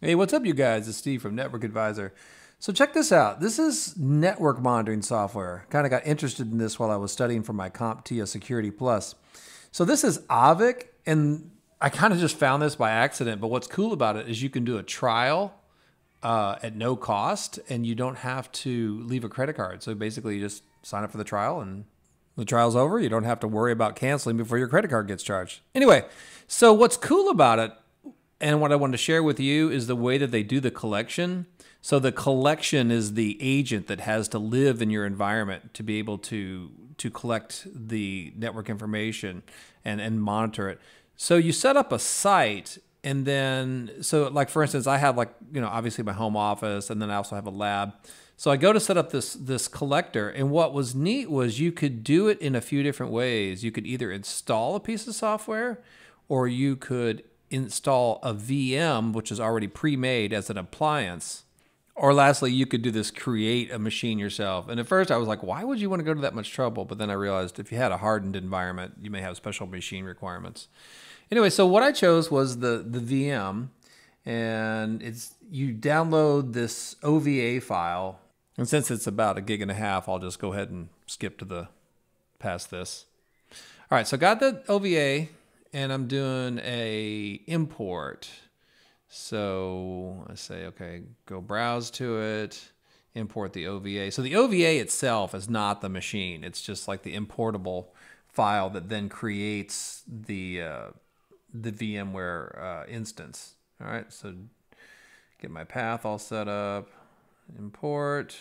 Hey, what's up, you guys? It's Steve from Network Advisor. So, check this out. This is network monitoring software. Kind of got interested in this while I was studying for my CompTIA Security Plus. So, this is Auvik, and I kind of just found this by accident. But what's cool about it is you can do a trial uh, at no cost, and you don't have to leave a credit card. So, basically, you just sign up for the trial and the trial's over. You don't have to worry about canceling before your credit card gets charged. Anyway, so what's cool about it and what I wanted to share with you is the way that they do the collection. So the collection is the agent that has to live in your environment to be able to to collect the network information and and monitor it. So you set up a site and then so like for instance I have like you know obviously my home office and then I also have a lab. So I go to set up this this collector and what was neat was you could do it in a few different ways. You could either install a piece of software or you could install a VM, which is already pre-made as an appliance. Or lastly, you could do this create a machine yourself. And at first I was like, why would you want to go to that much trouble? But then I realized if you had a hardened environment, you may have special machine requirements. Anyway, so what I chose was the, the VM and it's you download this OVA file. And since it's about a gig and a half, I'll just go ahead and skip to the past this. All right, so got the OVA and I'm doing a import. So I say, okay, go browse to it, import the OVA. So the OVA itself is not the machine. It's just like the importable file that then creates the uh, the VMware uh, instance. All right, so get my path all set up, import.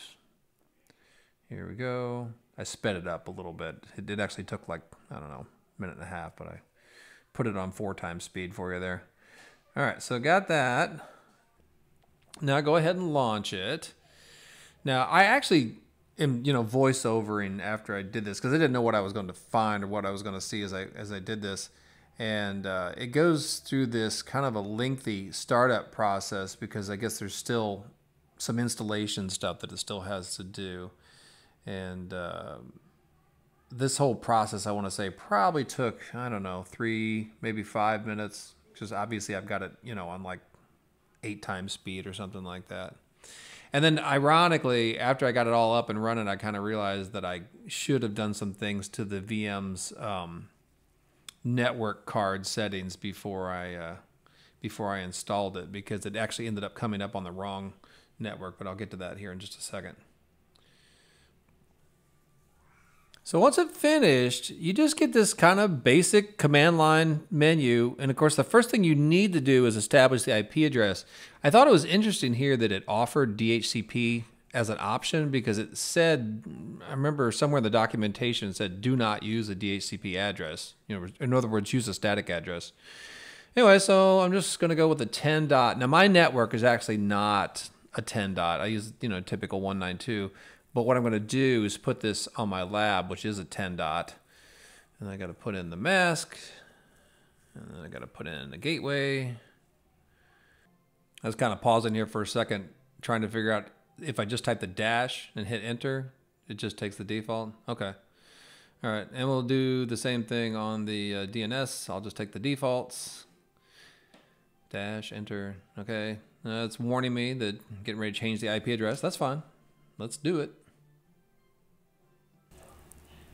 Here we go. I sped it up a little bit. It, it actually took like, I don't know, minute and a half, but I put it on four times speed for you there. All right, so got that. Now go ahead and launch it. Now I actually am, you know, voiceovering after I did this because I didn't know what I was going to find or what I was going to see as I as I did this, and uh, it goes through this kind of a lengthy startup process because I guess there's still some installation stuff that it still has to do, and. Uh, this whole process, I want to say, probably took, I don't know, three, maybe five minutes. Because obviously I've got it, you know, on like eight times speed or something like that. And then, ironically, after I got it all up and running, I kind of realized that I should have done some things to the VM's um, network card settings before I uh, before I installed it because it actually ended up coming up on the wrong network. But I'll get to that here in just a second. So once it's finished, you just get this kind of basic command line menu. And of course, the first thing you need to do is establish the IP address. I thought it was interesting here that it offered DHCP as an option because it said, I remember somewhere in the documentation said, do not use a DHCP address. You know, in other words, use a static address. Anyway, so I'm just going to go with a 10 dot. Now my network is actually not a 10 dot. I use, you know, typical 192. But what I'm going to do is put this on my lab, which is a 10 dot. And I got to put in the mask. And then I got to put in the gateway. I was kind of pausing here for a second, trying to figure out if I just type the dash and hit enter, it just takes the default. Okay. All right. And we'll do the same thing on the uh, DNS. I'll just take the defaults. Dash, enter. Okay. Uh, it's warning me that getting ready to change the IP address. That's fine. Let's do it.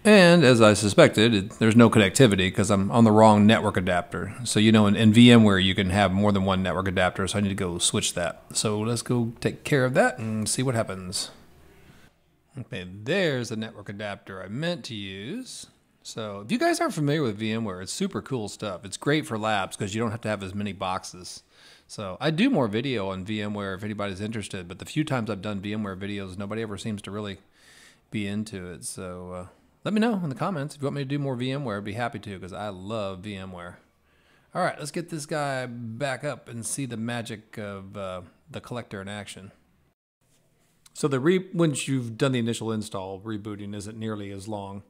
And as I suspected, it, there's no connectivity because I'm on the wrong network adapter. So, you know, in, in, VMware, you can have more than one network adapter. So I need to go switch that. So let's go take care of that and see what happens. Okay, there's the network adapter I meant to use. So if you guys aren't familiar with VMware, it's super cool stuff. It's great for labs because you don't have to have as many boxes. So I do more video on VMware if anybody's interested, but the few times I've done VMware videos, nobody ever seems to really be into it. So uh, let me know in the comments if you want me to do more VMware. I'd be happy to because I love VMware. All right, let's get this guy back up and see the magic of uh, the collector in action. So the re once you've done the initial install, rebooting isn't nearly as long.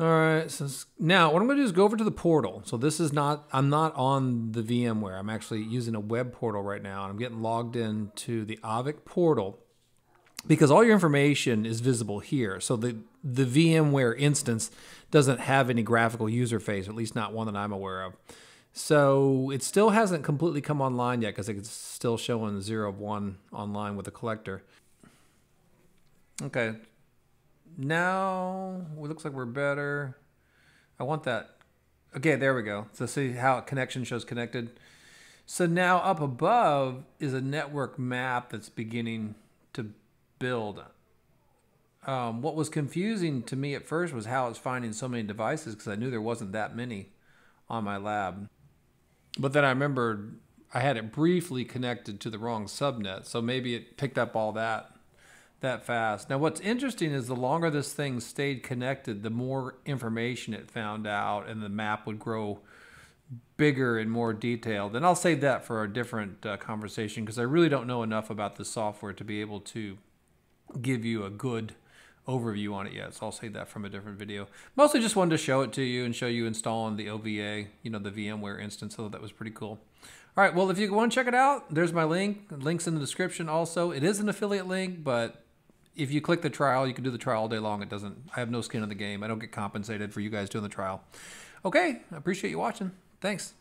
All right, so now what I'm going to do is go over to the portal. So this is not, I'm not on the VMware. I'm actually using a web portal right now. And I'm getting logged into the Auvik portal because all your information is visible here. So the, the VMware instance doesn't have any graphical user face, at least not one that I'm aware of. So it still hasn't completely come online yet because it's still showing zero of one online with the collector. Okay. Now it looks like we're better. I want that. Okay, there we go. So see how connection shows connected. So now up above is a network map that's beginning to build. Um, what was confusing to me at first was how it's finding so many devices because I knew there wasn't that many on my lab. But then I remembered I had it briefly connected to the wrong subnet, so maybe it picked up all that that fast. Now, what's interesting is the longer this thing stayed connected, the more information it found out, and the map would grow bigger and more detailed. And I'll save that for a different uh, conversation because I really don't know enough about the software to be able to give you a good overview on it yet. So I'll save that from a different video. Mostly just wanted to show it to you and show you installing the OVA, you know, the VMware instance. So that was pretty cool. All right, well, if you want to check it out, there's my link. Link's in the description also. It is an affiliate link, but if you click the trial, you can do the trial all day long. It doesn't, I have no skin in the game. I don't get compensated for you guys doing the trial. Okay, I appreciate you watching. Thanks.